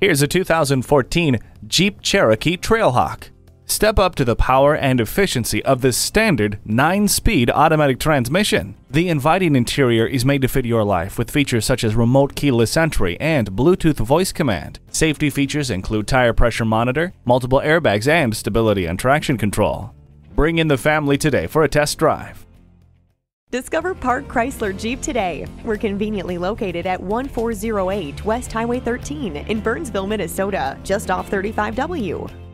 Here's a 2014 Jeep Cherokee Trailhawk. Step up to the power and efficiency of this standard 9-speed automatic transmission. The inviting interior is made to fit your life with features such as remote keyless entry and Bluetooth voice command. Safety features include tire pressure monitor, multiple airbags, and stability and traction control. Bring in the family today for a test drive. Discover Park Chrysler Jeep today. We're conveniently located at 1408 West Highway 13 in Burnsville, Minnesota, just off 35W.